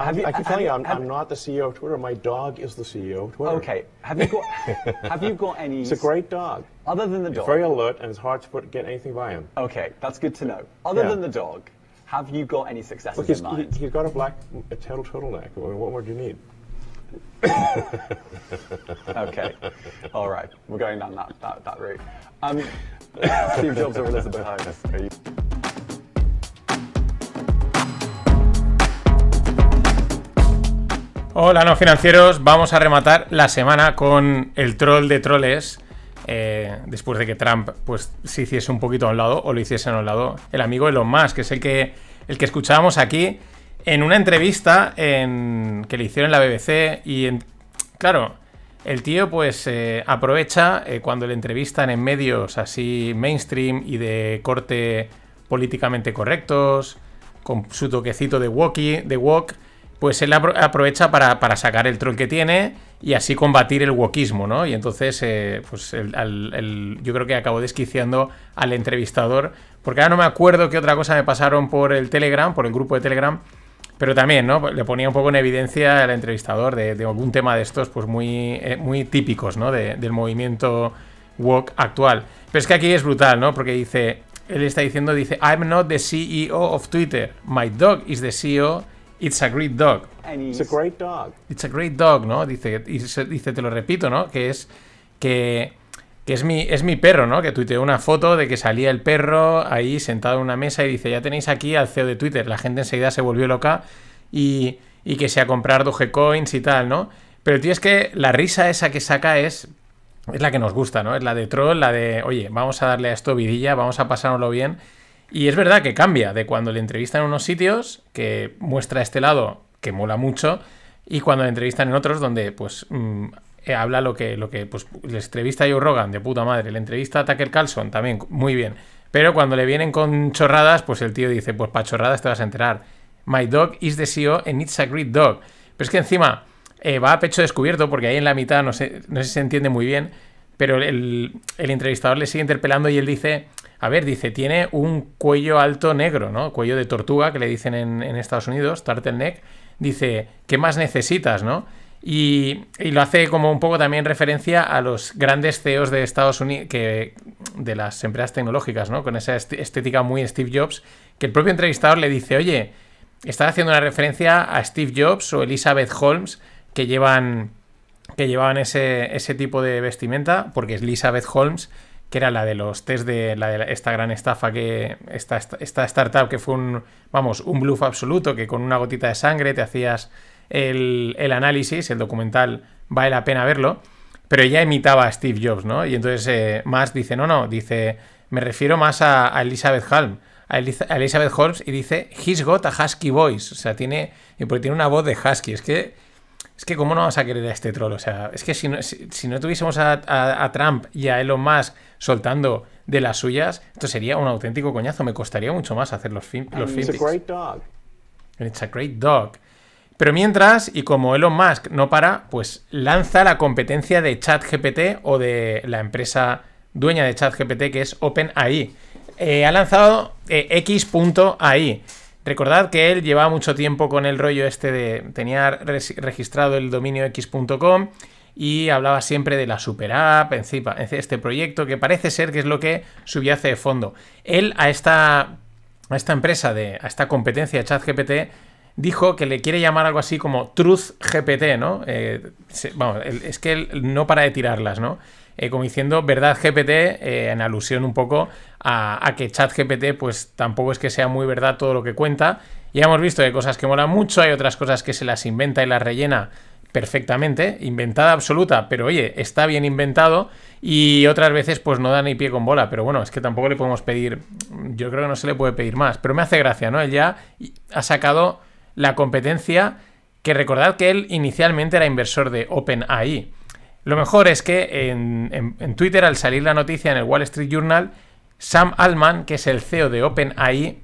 Have you- I keep have telling you- I'm, have- I'm not the CEO of Twitter. My dog is the CEO of Twitter. Okay. Have you got have you got any It's a great dog. other than the He's dog? very alert, and it's hard to put, get anything by him. Okay, that's good to know. Other Yeah. than the dog, have you got any successes Look, he's, in he, mind? he's got a black a turtle turtleneck. What more do you need? Okay. All right. We're going down that, that, that route. Um, Steve Jobs or Elizabeth Holmes? Hola, no financieros. Vamos a rematar la semana con el troll de troles. eh, después de que Trump pues se hiciese un poquito a un lado o lo hiciesen a un lado el amigo Elon Musk, que es el que, el que escuchábamos aquí en una entrevista en, que le hicieron en la BBC y en- claro, el tío pues eh, aprovecha eh, cuando le entrevistan en medios así mainstream y de corte políticamente correctos, con su toquecito de walkie, de walk, pues él apro- aprovecha para, para sacar el troll que tiene y así combatir el wokismo, ¿no? Y entonces, eh, pues el- yo creo que acabó desquiciando al entrevistador, porque ahora no me acuerdo qué otra cosa me pasaron por el Telegram, por el grupo de Telegram, pero también, ¿no? Le ponía un poco en evidencia al entrevistador de, algún tema de estos, pues muy, eh, muy típicos, ¿no? De- del movimiento woke actual. Pero es que aquí es brutal, ¿no? Porque dice, él está diciendo, dice, I'm not the CEO of Twitter. My dog is the CEO. It's a great dog. It's a great dog. It's a great dog, ¿no? Dice, y se- dice, te lo repito, ¿no? Que es que, que es mi es mi perro, ¿no? Que tuiteó una foto de que salía el perro ahí sentado en una mesa y dice, ya tenéis aquí al CEO de Twitter. La gente enseguida se volvió loca y, y que se a comprar Dogecoins y tal, ¿no? Pero el tío es que la risa esa que saca es es la que nos gusta, ¿no? Es la de troll, la de, oye, vamos a darle a esto vidilla, vamos a pasárnoslo bien. Y es verdad que cambia de cuando le entrevistan en unos sitios, que muestra este lado que mola mucho, y cuando le entrevistan en otros donde, pues, mm, eh, habla lo que, lo que, pues, le entrevista a Joe Rogan, de puta madre, le entrevista a Tucker Carlson, también, muy bien. Pero cuando le vienen con chorradas, pues el tío dice, pues para chorradas te vas a enterar. My dog is the CEO and it's a great dog. Pero es que encima eh, va a pecho descubierto, porque ahí en la mitad no sé, no sé si se entiende muy bien, pero el, el entrevistador le sigue interpelando y él dice, a ver, dice, tiene un cuello alto negro, ¿no? Cuello de tortuga, que le dicen en, Estados Unidos, turtleneck. Dice, ¿qué más necesitas, no? Y, lo hace como un poco también referencia a los grandes CEOs de Estados Unidos, que, de las empresas tecnológicas, ¿no? Con esa est- estética muy Steve Jobs, que el propio entrevistador le dice, oye, está haciendo una referencia a Steve Jobs o Elizabeth Holmes, que llevan que llevaban ese, ese tipo de vestimenta, porque es Elizabeth Holmes, que era la de los test de, la de esta gran estafa que. Esta, esta, startup que fue un. Vamos, un bluff absoluto, que con una gotita de sangre te hacías el, el análisis, el documental vale la pena verlo. Pero ella imitaba a Steve Jobs, ¿no? Y entonces eh, más dice, no, no, dice, me refiero más a, Elizabeth Holmes, a, Eliza- a Elizabeth Holmes, y dice, he's got a husky voice. O sea, tiene, porque tiene una voz de husky. Es que es que, ¿cómo no vamos a querer a este troll? O sea, es que si no, si, si no tuviésemos a, a- a Trump y a Elon Musk soltando de las suyas, esto sería un auténtico coñazo. Me costaría mucho más hacer los, fin, los It's a great dog. It's a great dog. Pero mientras, y como Elon Musk no para, pues lanza la competencia de ChatGPT o de la empresa dueña de ChatGPT que es OpenAI. Eh, ha lanzado eh, X.ai. Recordad que él llevaba mucho tiempo con el rollo este de. tenía registrado el dominio x.com y hablaba siempre de la super app, encima, este proyecto que parece ser que es lo que subyace de fondo. Él a esta, a esta empresa, de, a esta competencia de ChatGPT, dijo que le quiere llamar algo así como Truth GPT, ¿no? Eh, es que él no para de tirarlas, ¿no? Eh, como diciendo verdad GPT, eh, en alusión un poco a, a que ChatGPT, pues tampoco es que sea muy verdad todo lo que cuenta. Ya hemos visto que hay cosas que molan mucho, hay otras cosas que se las inventa y las rellena perfectamente, inventada absoluta, pero oye, está bien inventado y otras veces pues no da ni pie con bola, pero bueno, es que tampoco le podemos pedir, yo creo que no se le puede pedir más, pero me hace gracia, ¿no? Él ya ha sacado la competencia que recordad que él inicialmente era inversor de OpenAI. Lo mejor es que en, en- Twitter, al salir la noticia en el Wall Street Journal, Sam Altman, que es el CEO de OpenAI,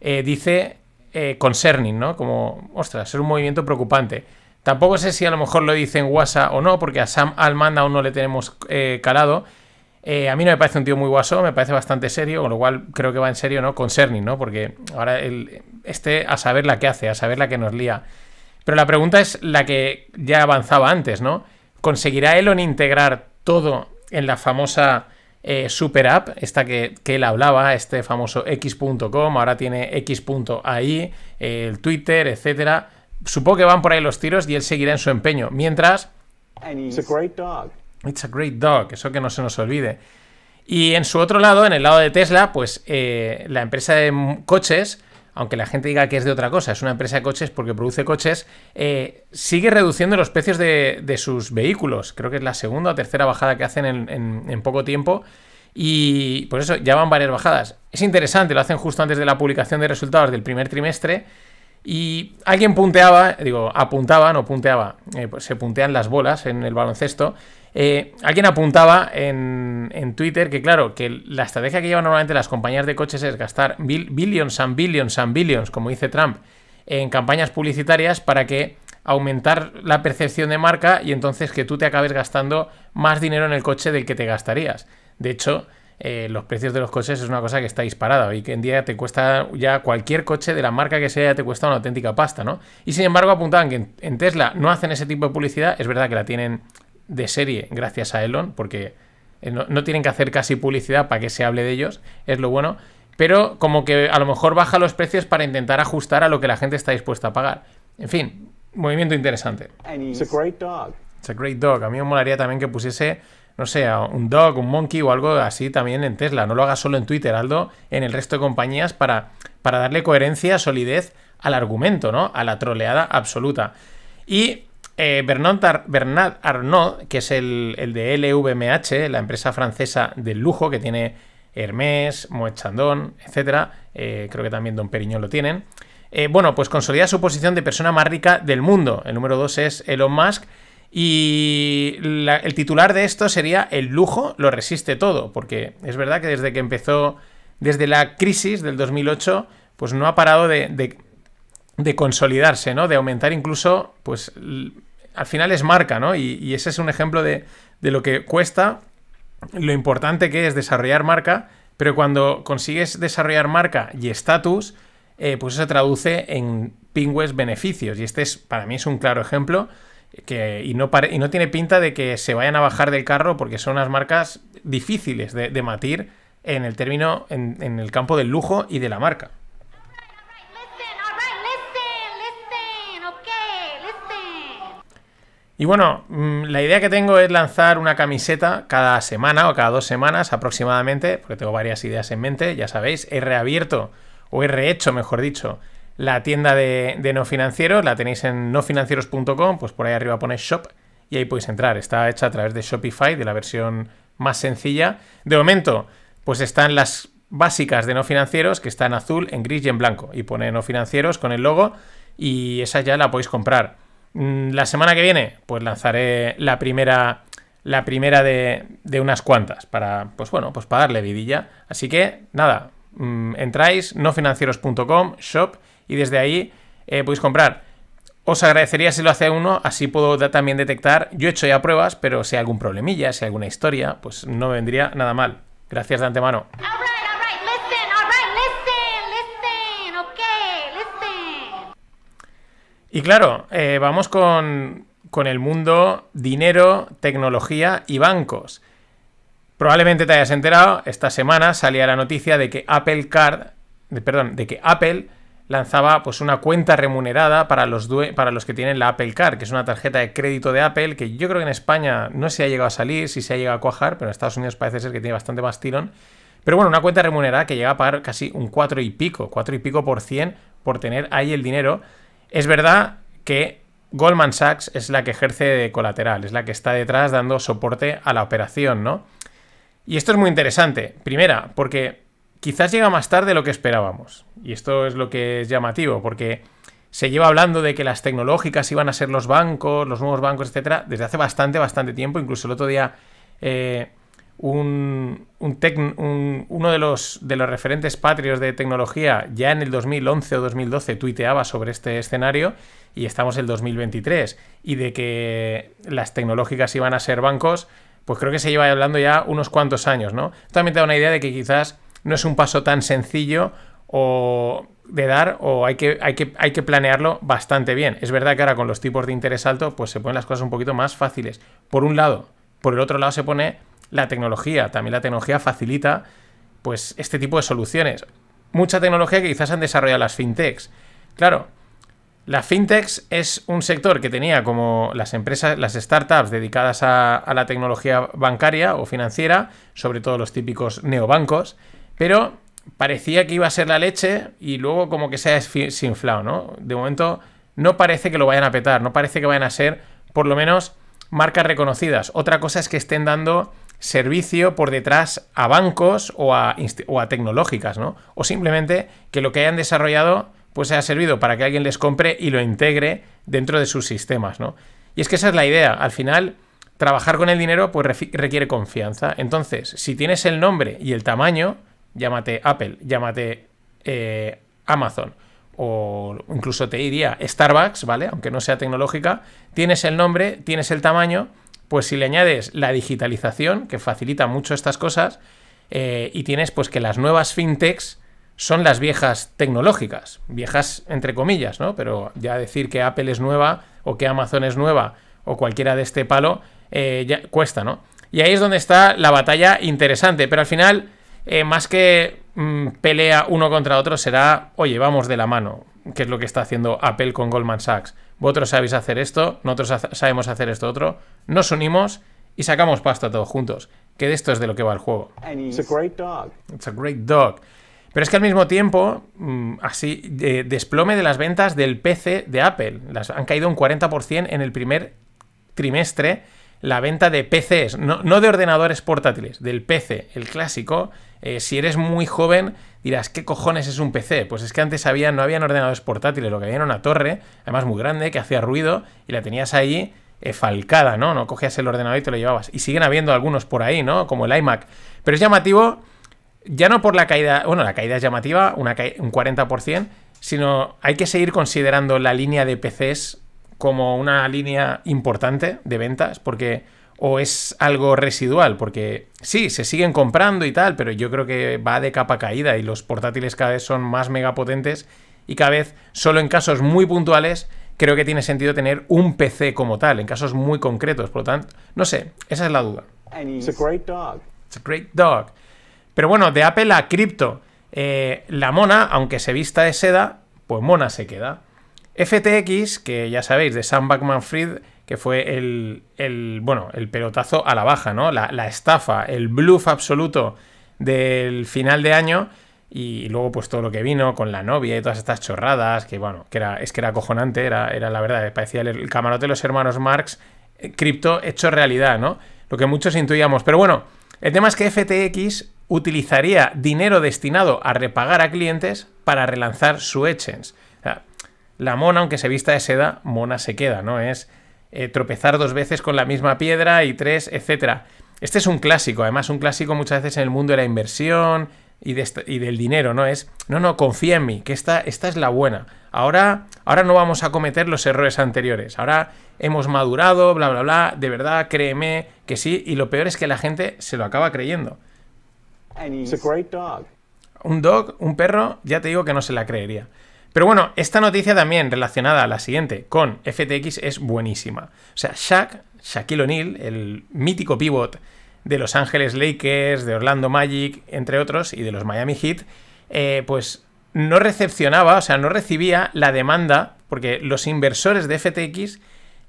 eh, dice eh, concerning, ¿no? Como, ostras, es un movimiento preocupante. Tampoco sé si a lo mejor lo dice en WhatsApp o no, porque a Sam Altman aún no le tenemos eh, calado. Eh, a mí no me parece un tío muy guaso, me parece bastante serio, con lo cual creo que va en serio, ¿no? Concerning, ¿no? Porque ahora el, este a saber la que hace, a saber la que nos lía. Pero la pregunta es la que ya avanzaba antes, ¿no? ¿Conseguirá Elon integrar todo en la famosa eh, super app, esta que, que, él hablaba, este famoso x.com, ahora tiene x.ai, eh, el Twitter, etcétera? Supongo que van por ahí los tiros y él seguirá en su empeño. Mientras... It's a great dog. It's a great dog, eso que no se nos olvide. Y en su otro lado, en el lado de Tesla, pues eh, la empresa de coches, aunque la gente diga que es de otra cosa, es una empresa de coches porque produce coches, eh, sigue reduciendo los precios de, sus vehículos. Creo que es la segunda o tercera bajada que hacen en, en, poco tiempo. Y por eso ya van varias bajadas. Es interesante, lo hacen justo antes de la publicación de resultados del primer trimestre. Y alguien punteaba, digo, apuntaba, no punteaba, eh, pues se puntean las bolas en el baloncesto. Eh, alguien apuntaba en, Twitter que, claro, que la estrategia que llevan normalmente las compañías de coches es gastar bil, billions and billions and billions, como dice Trump, en campañas publicitarias para que aumentar la percepción de marca y entonces que tú te acabes gastando más dinero en el coche del que te gastarías. De hecho, eh, los precios de los coches es una cosa que está disparada. Hoy en día te cuesta ya cualquier coche de la marca que sea, te cuesta una auténtica pasta, ¿no? Y sin embargo apuntaban que en, en Tesla no hacen ese tipo de publicidad. Es verdad que la tienen de serie gracias a Elon, porque no, no, tienen que hacer casi publicidad para que se hable de ellos, es lo bueno, pero como que a lo mejor baja los precios para intentar ajustar a lo que la gente está dispuesta a pagar. En fin, movimiento interesante. It's a great dog. It's a great dog. A mí me molaría también que pusiese, no sé, un dog, un monkey o algo así también en Tesla. No lo haga solo en Twitter, Aldo, en el resto de compañías para, para darle coherencia, solidez al argumento, ¿no? A la troleada absoluta. Y eh, Bernard, Ar Bernard, Arnault, que es el, el, de LVMH, la empresa francesa del lujo que tiene Hermès, Moet Chandon, etc. Eh, creo que también Don Periñón lo tienen. Eh, bueno, pues consolida su posición de persona más rica del mundo. El número 2 es Elon Musk. Y el titular de esto sería El lujo lo resiste todo. Porque es verdad que desde que empezó, desde la crisis del 2008, pues no ha parado de, de, consolidarse, ¿no? De aumentar incluso, pues al final es marca, ¿no? Y, y ese es un ejemplo de, de, lo que cuesta, lo importante que es desarrollar marca, pero cuando consigues desarrollar marca y estatus, eh, pues eso se traduce en pingües beneficios. Y este es, para mí, es un claro ejemplo. Que, y, no y no tiene pinta de que se vayan a bajar del carro porque son unas marcas difíciles de, de matir en el término, en, en el campo del lujo y de la marca. Y bueno, mm, la idea que tengo es lanzar una camiseta cada semana o cada dos semanas aproximadamente, porque tengo varias ideas en mente, ya sabéis, he reabierto o he rehecho, mejor dicho, la tienda de, no financieros, la tenéis en nofinancieros.com, pues por ahí arriba pone shop y ahí podéis entrar. Está hecha a través de Shopify, de la versión más sencilla. De momento, pues están las básicas de no financieros, que está en azul, en gris y en blanco. Y pone no financieros con el logo y esa ya la podéis comprar. Mm, la semana que viene, pues lanzaré la primera. La primera de, de unas cuantas. Para. Pues bueno, pues para darle vidilla. Así que, nada. Mmm, entráis, nofinancieros.com, shop, y desde ahí eh, podéis comprar. Os agradecería si lo hace uno, así puedo también detectar. Yo he hecho ya pruebas, pero si hay algún problemilla, si hay alguna historia, pues no me vendría nada mal. Gracias de antemano. Y claro, eh, vamos con, con, el mundo dinero, tecnología y bancos. Probablemente te hayas enterado, esta semana salía la noticia de que Apple Card, de, perdón, de que Apple lanzaba pues una cuenta remunerada para los, para los que tienen la Apple Card, que es una tarjeta de crédito de Apple, que yo creo que en España no se ha llegado a salir, si se ha llegado a cuajar, pero en Estados Unidos parece ser que tiene bastante más tirón. Pero bueno, una cuenta remunerada que llega a pagar casi un 4 y pico, 4 y pico por cien por tener ahí el dinero. Es verdad que Goldman Sachs es la que ejerce de colateral, es la que está detrás dando soporte a la operación, ¿no? Y esto es muy interesante. Primera, porque quizás llega más tarde de lo que esperábamos. Y esto es lo que es llamativo, porque se lleva hablando de que las tecnológicas iban a ser los bancos, los nuevos bancos, etcétera, desde hace bastante, bastante tiempo. Incluso el otro día eh, un, un, un, uno de los, de los referentes patrios de tecnología ya en el 2011 o 2012 tuiteaba sobre este escenario y estamos en el 2023 y de que las tecnológicas iban a ser bancos, pues creo que se lleva hablando ya unos cuantos años, ¿no? También te da una idea de que quizás no es un paso tan sencillo o de dar o hay que, hay, que, hay que planearlo bastante bien. Es verdad que ahora con los tipos de interés alto, pues se ponen las cosas un poquito más fáciles. Por un lado, por el otro lado se pone la tecnología. También la tecnología facilita pues este tipo de soluciones. Mucha tecnología que quizás han desarrollado las fintechs. Claro, la fintechs es un sector que tenía como las empresas, las startups dedicadas a, a la tecnología bancaria o financiera, sobre todo los típicos neobancos, pero parecía que iba a ser la leche y luego como que se ha desinflado, ¿no? De momento no parece que lo vayan a petar, no parece que vayan a ser por lo menos marcas reconocidas. Otra cosa es que estén dando servicio por detrás a bancos o a, tecnológicas, ¿no? O simplemente que lo que hayan desarrollado pues haya servido para que alguien les compre y lo integre dentro de sus sistemas, ¿no? Y es que esa es la idea. Al final, trabajar con el dinero pues requiere confianza. Entonces, si tienes el nombre y el tamaño, llámate Apple, llámate eh, Amazon o incluso te diría Starbucks, ¿vale? Aunque no sea tecnológica, tienes el nombre, tienes el tamaño, pues si le añades la digitalización, que facilita mucho estas cosas, eh, y tienes pues que las nuevas fintechs son las viejas tecnológicas, viejas entre comillas, ¿no? Pero ya decir que Apple es nueva o que Amazon es nueva o cualquiera de este palo eh, cuesta, ¿no? Y ahí es donde está la batalla interesante, pero al final eh, más que mm, pelea uno contra otro, será, oye, vamos de la mano, que es lo que está haciendo Apple con Goldman Sachs. Vosotros sabéis hacer esto, nosotros sabemos hacer esto otro, nos unimos y sacamos pasta todos juntos. Que de esto es de lo que va el juego. It's a great dog. It's a great dog. Pero es que al mismo tiempo, mm, así, desplome de las ventas del PC de Apple. Las han caído un 40% en el primer trimestre la venta de PCs, no, de ordenadores portátiles, del PC, el clásico. Eh, si eres muy joven, dirás, ¿qué cojones es un PC? Pues es que antes había, no habían ordenadores portátiles, lo que había era una torre, además muy grande, que hacía ruido, y la tenías ahí eh, falcada, ¿no? No cogías el ordenador y te lo llevabas. Y siguen habiendo algunos por ahí, ¿no? Como el iMac. Pero es llamativo, ya no por la caída, bueno, la caída es llamativa, una un 40%, sino hay que seguir considerando la línea de PCs como una línea importante de ventas, porque o es algo residual, porque sí, se siguen comprando y tal, pero yo creo que va de capa caída y los portátiles cada vez son más megapotentes y cada vez, solo en casos muy puntuales, creo que tiene sentido tener un PC como tal, en casos muy concretos. Por lo tanto, no sé, esa es la duda. It's a great dog. It's a great dog. Pero bueno, de Apple a cripto, eh, la mona, aunque se vista de seda, pues mona se queda. FTX, que ya sabéis, de Sam Backman Fried, que fue el, bueno, el pelotazo a la baja, ¿no? La, estafa, el bluff absoluto del final de año. Y luego, pues todo lo que vino con la novia y todas estas chorradas, que bueno, que era, es que era acojonante, era, era la verdad, parecía el, camarote de los hermanos Marx, eh, cripto hecho realidad, ¿no? Lo que muchos intuíamos. Pero bueno, el tema es que FTX utilizaría dinero destinado a repagar a clientes para relanzar su exchange la mona, aunque se vista de seda, mona se queda, ¿no? Es eh, tropezar dos veces con la misma piedra y tres, etcétera. Este es un clásico, además un clásico muchas veces en el mundo de la inversión y, del dinero, ¿no? Es, no, no, confía en mí, que esta, esta es la buena. Ahora, ahora no vamos a cometer los errores anteriores. Ahora hemos madurado, bla, bla, bla. De verdad, créeme que sí. Y lo peor es que la gente se lo acaba creyendo. Un dog, un perro, ya te digo que no se la creería. Pero bueno, esta noticia también relacionada a la siguiente con FTX es buenísima. O sea, Shaq, Shaquille O'Neal, el mítico pivot de Los Ángeles Lakers, de Orlando Magic, entre otros, y de los Miami Heat, eh, pues no recepcionaba, o sea, no recibía la demanda, porque los inversores de FTX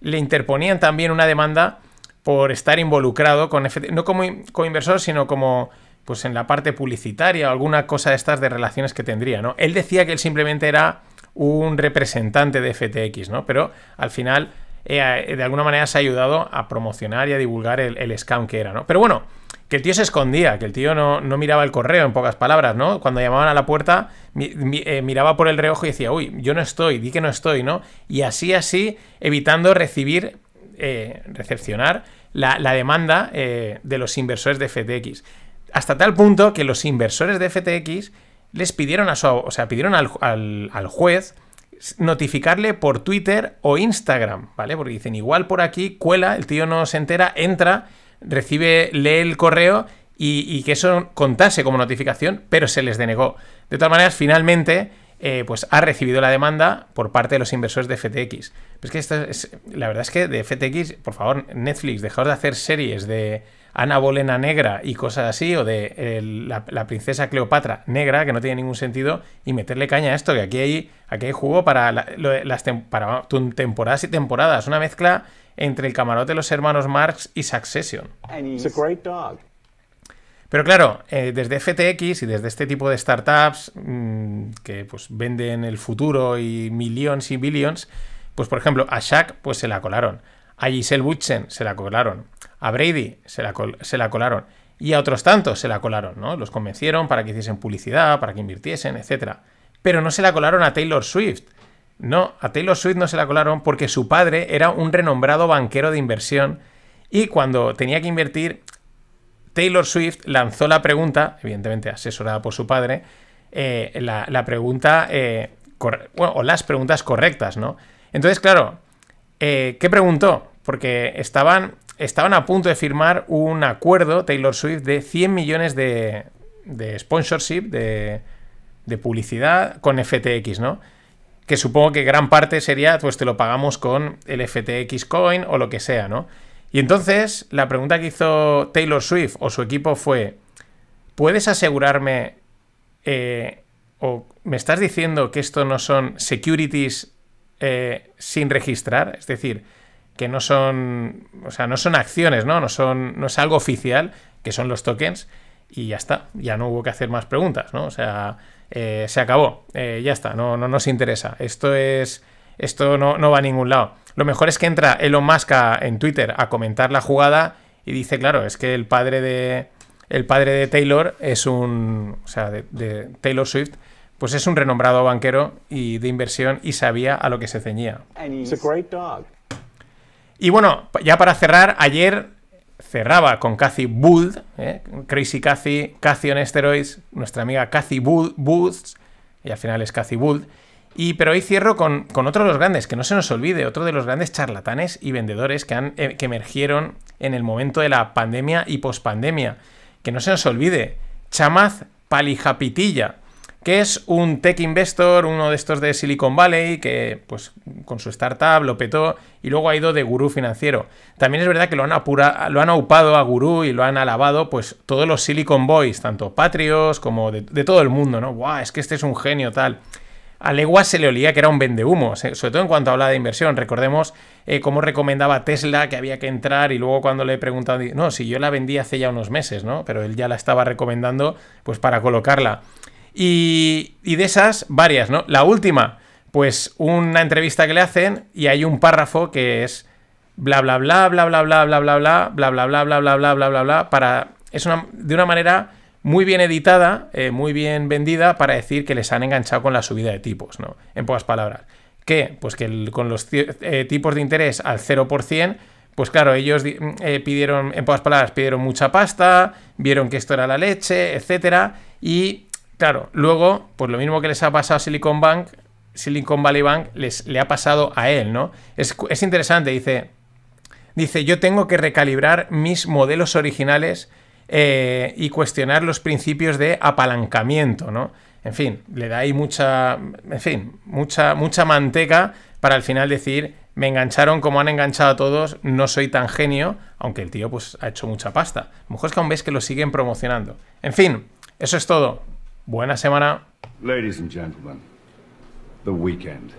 le interponían también una demanda por estar involucrado con FTX, no como, como inversor, sino como pues en la parte publicitaria o alguna cosa de estas de relaciones que tendría, ¿no? Él decía que él simplemente era un representante de FTX, ¿no? Pero al final, eh, de alguna manera se ha ayudado a promocionar y a divulgar el, scam que era, ¿no? Pero bueno, que el tío se escondía, que el tío no, miraba el correo, en pocas palabras, ¿no? Cuando llamaban a la puerta, eh, miraba por el reojo y decía, uy, yo no estoy, di que no estoy, ¿no? Y así, así, evitando recibir, eh, recepcionar la, la demanda de los inversores de FTX. Hasta tal punto que los inversores de FTX les pidieron a su, o sea, pidieron al, juez notificarle por Twitter o Instagram, ¿vale? Porque dicen, igual por aquí cuela, el tío no se entera, entra, recibe, lee el correo y, que eso contase como notificación, pero se les denegó. De todas maneras, finalmente, eh, pues ha recibido la demanda por parte de los inversores de FTX. Pues que es, la verdad es que de FTX, por favor, Netflix, dejaos de hacer series de Ana Bolena negra y cosas así, o de la, princesa Cleopatra negra, que no tiene ningún sentido, y meterle caña a esto, que aquí hay, aquí hay juego para, las para temporadas y temporadas, una mezcla entre el camarote de los hermanos Marx y Succession. Pero claro, eh, desde FTX y desde este tipo de startups mm, que pues venden el futuro y millones y billions, pues por ejemplo, a Shaq pues se la colaron, a Giselle Butchen se la colaron, a Brady se la, se la colaron y a otros tantos se la colaron, ¿no? Los convencieron para que hiciesen publicidad, para que invirtiesen, etc. Pero no se la colaron a Taylor Swift. No, a Taylor Swift no se la colaron porque su padre era un renombrado banquero de inversión y cuando tenía que invertir Taylor Swift lanzó la pregunta, evidentemente asesorada por su padre, eh, la, pregunta, eh, bueno, o las preguntas correctas, ¿no? Entonces, claro, eh, ¿qué preguntó? Porque estaban, estaban a punto de firmar un acuerdo, Taylor Swift, de 100 millones de, de sponsorship, de, de publicidad con FTX, ¿no? Que supongo que gran parte sería, pues te lo pagamos con el FTX Coin o lo que sea, ¿no? Y entonces la pregunta que hizo Taylor Swift o su equipo fue, ¿puedes asegurarme eh, o me estás diciendo que esto no son securities eh, sin registrar? Es decir, que no son, o sea, no son acciones, ¿no? No, son, no es algo oficial, que son los tokens, y ya está, ya no hubo que hacer más preguntas, ¿no? O sea, eh, se acabó, ya está, no, no nos interesa. Esto es, esto no, no va a ningún lado. Lo mejor es que entra Elon Musk en Twitter a comentar la jugada y dice, claro, es que el padre de, el padre de Taylor es un, o sea, de, Taylor Swift, pues es un renombrado banquero y de inversión y sabía a lo que se ceñía. Y bueno, ya para cerrar, ayer cerraba con Cathy Booth, ¿eh? Crazy Cathy, Cathy on Steroids, nuestra amiga Cathy Booth, y al final es Cathy Booth, y, pero hoy cierro con, otro de los grandes, que no se nos olvide, otro de los grandes charlatanes y vendedores que, han, eh, que emergieron en el momento de la pandemia y pospandemia. Que no se nos olvide, Chamaz Palijapitilla, que es un tech investor, uno de estos de Silicon Valley, que pues con su startup lo petó y luego ha ido de gurú financiero. También es verdad que lo han, apura, lo han aupado a gurú y lo han alabado pues todos los Silicon Boys, tanto patrios como de, todo el mundo, ¿no? ¡Guau! Es que este es un genio tal a legua se le olía que era un vendehumos, sobre todo en cuanto habla de inversión. Recordemos eh, cómo recomendaba Tesla que había que entrar y luego cuando le he preguntado, no, si yo la vendí hace ya unos meses, ¿no? Pero él ya la estaba recomendando pues para colocarla. Y, de esas, varias, ¿no? La última, pues una entrevista que le hacen y hay un párrafo que es bla bla bla bla bla bla bla bla bla bla bla bla bla bla bla bla bla bla para es una de una manera muy bien editada, eh, muy bien vendida para decir que les han enganchado con la subida de tipos, ¿no? En pocas palabras. ¿Qué? Pues que con los eh, tipos de interés al 0%, pues claro, ellos eh, pidieron, en pocas palabras, pidieron mucha pasta, vieron que esto era la leche, etcétera, y claro, luego, pues lo mismo que les ha pasado a Silicon Bank, Silicon Valley Bank les, le ha pasado a él, ¿no? Es, es interesante, dice, dice, yo tengo que recalibrar mis modelos originales eh, y cuestionar los principios de apalancamiento, ¿no? En fin, le da ahí mucha, en fin, mucha, mucha manteca para al final decir, me engancharon como han enganchado a todos, no soy tan genio, aunque el tío pues ha hecho mucha pasta. A lo mejor es que aún ves que lo siguen promocionando. En fin, eso es todo. Buena semana. Ladies and gentlemen, the weekend.